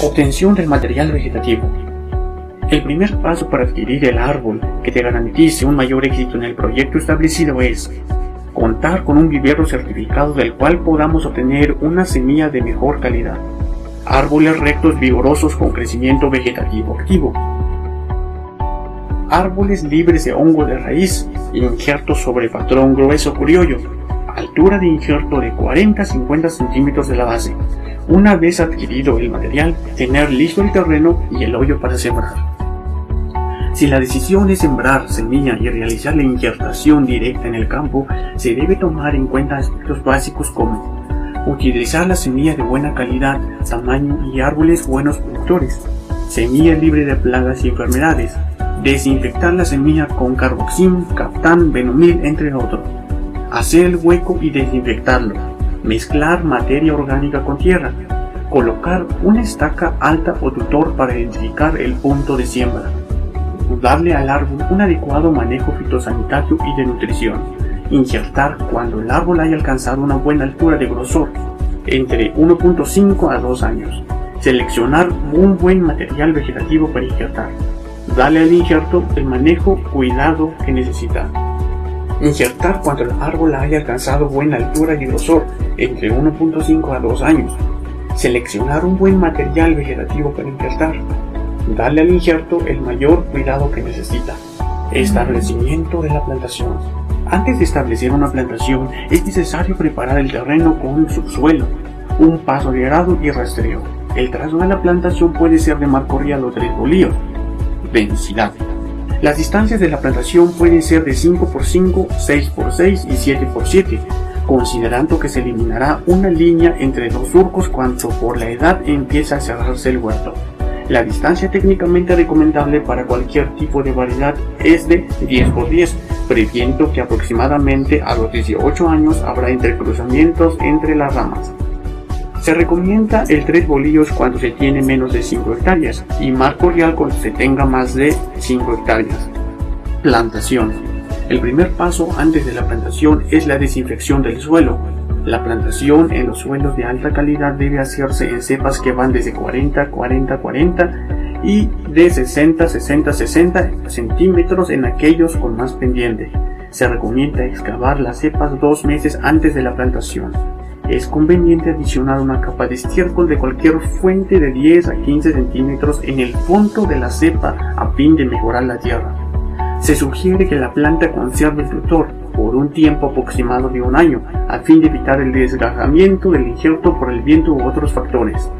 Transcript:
Obtención del material vegetativo. El primer paso para adquirir el árbol que te garantice un mayor éxito en el proyecto establecido es contar con un vivero certificado del cual podamos obtener una semilla de mejor calidad. Árboles rectos vigorosos con crecimiento vegetativo activo. Árboles libres de hongo de raíz, injertos sobre patrón grueso criollo, altura de injerto de 40-50 centímetros de la base. Una vez adquirido el material, tener listo el terreno y el hoyo para sembrar. Si la decisión es sembrar semilla y realizar la injertación directa en el campo, se debe tomar en cuenta aspectos básicos como utilizar la semilla de buena calidad, tamaño y árboles buenos productores, semilla libre de plagas y enfermedades, desinfectar la semilla con carboxim, captán, venomil, entre otros hacer el hueco y desinfectarlo, mezclar materia orgánica con tierra, colocar una estaca alta o tutor para identificar el punto de siembra, darle al árbol un adecuado manejo fitosanitario y de nutrición, injertar cuando el árbol haya alcanzado una buena altura de grosor, entre 1.5 a 2 años, seleccionar un buen material vegetativo para injertar, darle al injerto el manejo cuidado que necesita. Injertar cuando el árbol haya alcanzado buena altura y grosor, entre 1.5 a 2 años. Seleccionar un buen material vegetativo para injertar. Darle al injerto el mayor cuidado que necesita. Establecimiento de la plantación. Antes de establecer una plantación es necesario preparar el terreno con un subsuelo, un paso de arado y rastreo. El trazo de la plantación puede ser de marco real o tres bolíos. Densidad. Las distancias de la plantación pueden ser de 5x5, 6x6 y 7x7, considerando que se eliminará una línea entre dos surcos cuando por la edad empieza a cerrarse el huerto. La distancia técnicamente recomendable para cualquier tipo de variedad es de 10x10, previendo que aproximadamente a los 18 años habrá entrecruzamientos entre las ramas. Se recomienda el 3 bolillos cuando se tiene menos de 5 hectáreas y marco real cuando se tenga más de 5 hectáreas. Plantación. El primer paso antes de la plantación es la desinfección del suelo. La plantación en los suelos de alta calidad debe hacerse en cepas que van desde 40, 40, 40 y de 60, 60, 60 centímetros en aquellos con más pendiente. Se recomienda excavar las cepas dos meses antes de la plantación es conveniente adicionar una capa de estiércol de cualquier fuente de 10 a 15 centímetros en el fondo de la cepa a fin de mejorar la tierra. Se sugiere que la planta conserve el tutor por un tiempo aproximado de un año a fin de evitar el desgajamiento del injerto por el viento u otros factores.